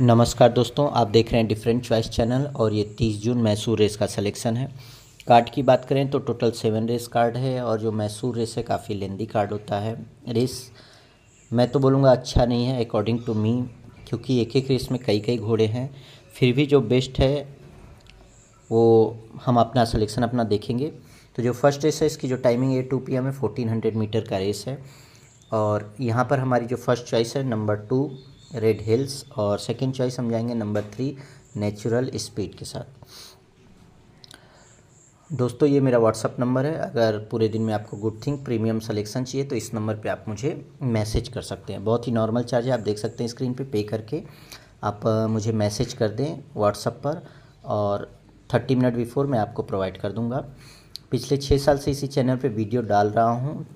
नमस्कार दोस्तों, आप देख रहे हैं डिफरेंट चॉइस चैनल और ये 30 जून मैसूर रेस का सिलेक्शन है। कार्ड की बात करें तो टोटल सेवन रेस कार्ड है और जो मैसूर रेस है, काफ़ी लेंदी कार्ड होता है। रेस मैं तो बोलूँगा अच्छा नहीं है अकॉर्डिंग टू मी क्योंकि एक एक रेस में कई कई घोड़े हैं। फिर भी जो बेस्ट है, वो हम अपना सलेक्शन अपना देखेंगे। तो जो फ़र्स्ट रेस है, इसकी जो टाइमिंग है टू पी एम है फोर्टीन हंड्रेड मीटर का रेस है। और यहाँ पर हमारी जो फ़र्स्ट चॉइस है नंबर टू रेड हिल्स और सेकंड चॉइस हम जाएँगे नंबर थ्री नेचुरल स्पीड के साथ। दोस्तों, ये मेरा व्हाट्सअप नंबर है। अगर पूरे दिन में आपको गुड थिंग प्रीमियम सिलेक्शन चाहिए तो इस नंबर पे आप मुझे मैसेज कर सकते हैं। बहुत ही नॉर्मल चार्ज है, आप देख सकते हैं स्क्रीन पे पे करके। आप मुझे मैसेज कर दें व्हाट्सअप पर और थर्टी मिनट बिफोर मैं आपको प्रोवाइड कर दूँगा। पिछले छः साल से इसी चैनल पे वीडियो डाल रहा हूँ।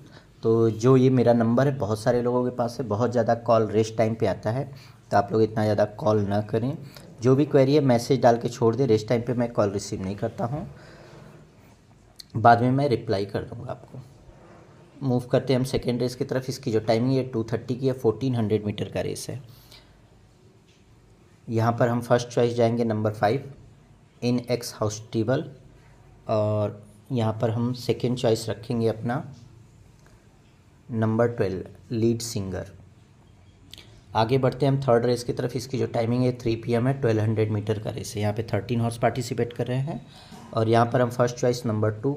तो जो ये मेरा नंबर है, बहुत सारे लोगों के पास है, बहुत ज़्यादा कॉल रेस्ट टाइम पे आता है तो आप लोग इतना ज़्यादा कॉल ना करें। जो भी क्वेरी है, मैसेज डाल के छोड़ दें, रेस्ट टाइम पे मैं कॉल रिसीव नहीं करता हूँ। बाद में मैं रिप्लाई कर दूँगा आपको। मूव करते हैं हम सेकेंड रेस की तरफ़। इसकी जो टाइमिंग है टू थर्टी की है फोर्टीन हंड्रेड मीटर का रेस है। यहाँ पर हम फ़र्स्ट चॉइस जाएँगे number five in X house table और यहाँ पर हम सेकेंड चॉइस रखेंगे अपना। Number twelve, lead singer. आगे बढ़ते हैं, हम थर्ड रेस की तरफ़। इसकी जो टाइमिंग है थ्री पीएम है ट्वेल्व हंड्रेड मीटर का रेस है। यहाँ पे थर्टीन हॉर्स पार्टिसिपेट कर रहे हैं। और यहाँ पर हम फ़र्स्ट चॉइस नंबर टू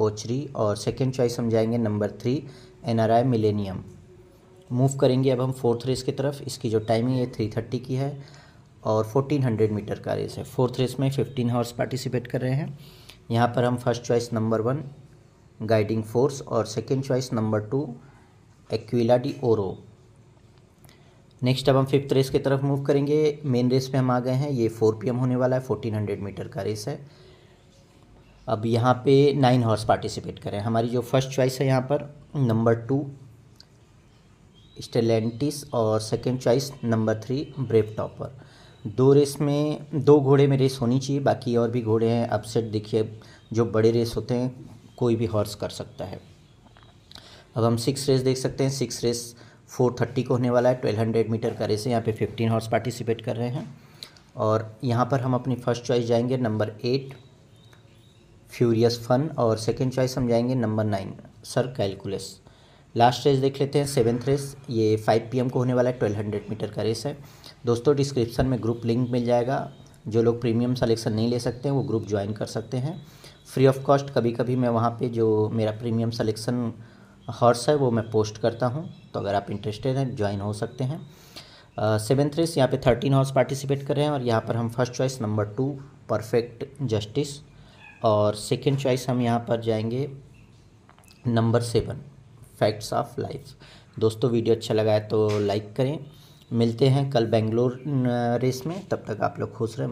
ओचरी और सेकेंड चॉइस हम जाएँगे number three N R I millennium move करेंगे अब हम फोर्थ रेस की तरफ़। इसकी जो टाइमिंग है थ्री थर्टी की है, और फोर्टीन हंड्रेड मीटर का रेस है। फोर्थ रेस में फिफ्टीन हॉर्स पार्टिसिपेट कर रहे हैं। यहाँ पर हम first choice number one guiding force और second choice number two Aquila de Oro next अब हम फिफ्थ रेस की तरफ़ मूव करेंगे। मेन रेस पे हम आ गए हैं। ये फोर पी होने वाला है। फोर्टीन हंड्रेड मीटर का रेस है। अब यहाँ पे नाइन हॉर्स पार्टिसिपेट करें। हमारी जो फ़र्स्ट चॉइस है यहाँ पर नंबर टू स्टेलेंटिस और second choice number three brave topper दो रेस में, दो घोड़े में रेस होनी चाहिए। बाकी और भी घोड़े हैं। अपसेट देखिए, जो बड़े रेस होते हैं कोई भी हॉर्स कर सकता है। अब हम सिक्स रेस देख सकते हैं। सिक्स रेस फोर थर्टी को होने वाला है। ट्वेल्व हंड्रेड मीटर का रेस है। यहाँ पे फिफ्टीन हॉर्स पार्टिसिपेट कर रहे हैं। और यहाँ पर हम अपनी फ़र्स्ट चॉइस जाएँगे नंबर एट फ्यूरियस फन और सेकेंड चॉइस हम जाएँगे number nine sir calculus last race देख लेते हैं। सेवन्थ रेस ये फाइव पी को होने वाला है। ट्वेल्व हंड्रेड मीटर का रेस है। दोस्तों डिस्क्रिप्शन में ग्रुप लिंक मिल जाएगा। जो लोग प्रीमियम सलेक्शन नहीं ले सकते हैं, वो ग्रुप ज्वाइन कर सकते हैं। फ्री ऑफ़ कॉस्ट कभी कभी मैं वहाँ पे जो मेरा प्रीमियम सलेक्शन हॉर्स है, वो मैं पोस्ट करता हूँ। तो अगर आप इंटरेस्टेड हैं ज्वाइन हो सकते हैं। सेवेंथ रेस यहाँ पे थर्टीन हॉर्स पार्टिसिपेट कर रहे हैं और यहाँ पर हम first choice number two perfect justice और सेकेंड चॉइस हम यहाँ पर जाएँगे number seven facts of life दोस्तों, वीडियो अच्छा लगा है तो लाइक करें। मिलते हैं कल बेंगलोर रेस में। तब तक आप लोग खुश रहें